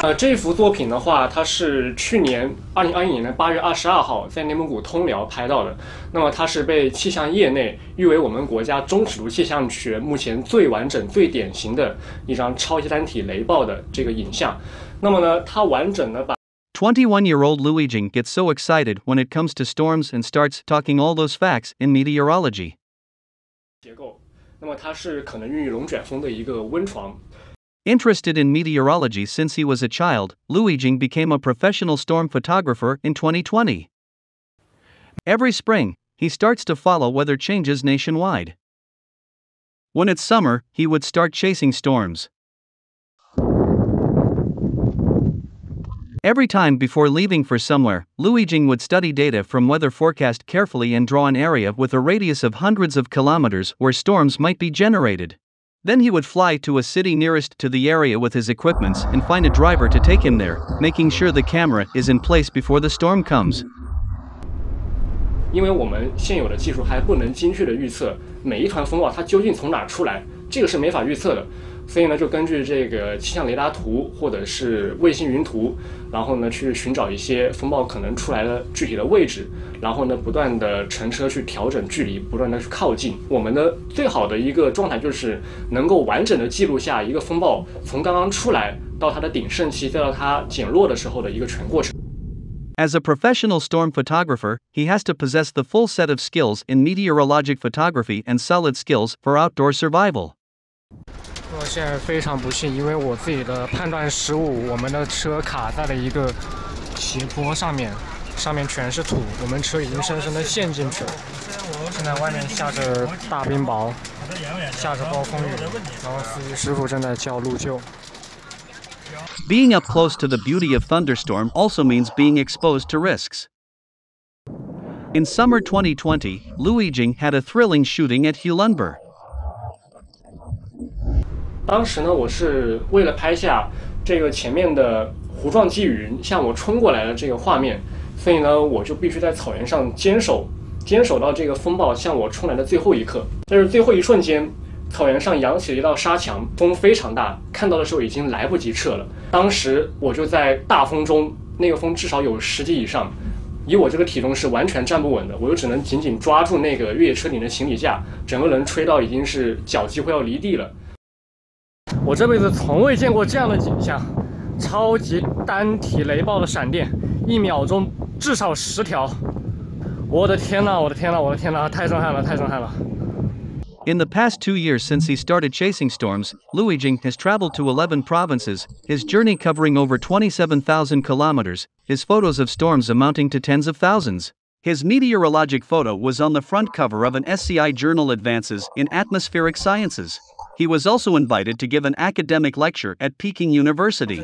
呃，这幅作品的话，它是去年二零二一年的八月二十二号在内蒙古通辽拍到的。那么它是被气象业内誉为我们国家中尺度气象学目前最完整、最典型的一张超级单体雷暴的这个影像。那么呢，它完整的把。21-year-old Liu Yijing gets so excited when it comes to storms and starts talking all those facts in meteorology. 结构，那么它是可能孕育龙卷风的一个温床。Interested in meteorology since he was a child, Liu Yijing became a professional storm photographer in 2020. Every spring, he starts to follow weather changes nationwide. When it's summer, he would start chasing storms. Every time before leaving for somewhere, Liu Yijing would study data from weather forecast carefully and draw an area with a radius of hundreds of kilometers where storms might be generated. Then he would fly to a city nearest to the area with his equipments and find a driver to take him there, making sure the camera is in place before the storm comes. 因为我们现有的技术还不能精确的预测每一团风暴它究竟从哪儿出来，这个是没法预测的。 所以呢，就根据这个气象雷达图或者是卫星云图，然后呢去寻找一些风暴可能出来的具体的位置，然后呢不断的乘车去调整距离，不断的去靠近。我们的最好的一个状态就是能够完整的记录下一个风暴从刚刚出来到它的鼎盛期，再到它减弱的时候的一个全过程。 As a professional storm photographer, he has to possess the full set of skills in meteorologic photography and solid skills for outdoor survival. Being up close to the beauty of thunderstorm also means being exposed to risks. In summer 2020, Liu Yijing had a thrilling shooting at Hulunbuir. 当时呢，我是为了拍下这个前面的糊状积雨云向我冲过来的这个画面，所以呢，我就必须在草原上坚守，坚守到这个风暴向我冲来的最后一刻。但是最后一瞬间，草原上扬起了一道沙墙，风非常大，看到的时候已经来不及撤了。当时我就在大风中，那个风至少有十级以上，以我这个体重是完全站不稳的，我就只能紧紧抓住那个越野车顶的行李架，整个人吹到已经是脚几乎要离地了。我这辈子从未见过这样的景象：超级单体雷暴的闪电，一秒钟至少十条。我的天呐！我的天呐！我的天呐！太震撼了！太震撼了！In the past two years since he started chasing storms, Liu Yijing has traveled to 11 provinces, his journey covering over 27,000 kilometers, his photos of storms amounting to tens of thousands. His meteorologic photo was on the front cover of an SCI journal Advances in Atmospheric Sciences. He was also invited to give an academic lecture at Peking University.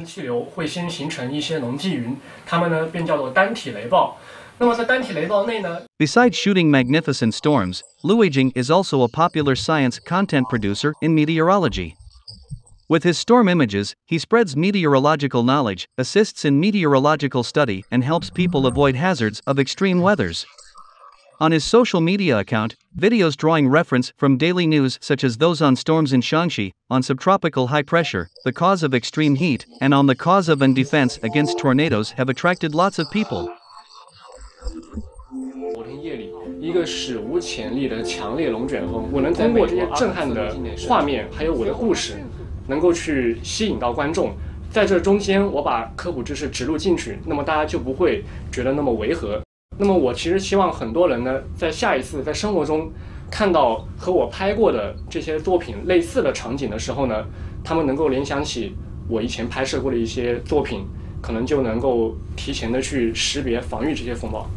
Besides shooting magnificent storms, Liu Yijing is also a popular science content producer in meteorology. With his storm images, he spreads meteorological knowledge, assists in meteorological study, and helps people avoid hazards of extreme weathers. On his social media account, videos drawing reference from daily news such as those on storms in Shaanxi, on subtropical high pressure, the cause of extreme heat, and on the cause of and defense against tornadoes have attracted lots of people. 昨天夜里一个史无前例的强烈龙卷风，我能通过这些震撼的画面，还有我的故事，能够去吸引到观众。在这中间，我把科普知识植入进去，那么大家就不会觉得那么违和。 那么我其实希望很多人呢，在下一次在生活中看到和我拍过的这些作品类似的场景的时候呢，他们能够联想起我以前拍摄过的一些作品，可能就能够提前的去识别、防御这些风暴。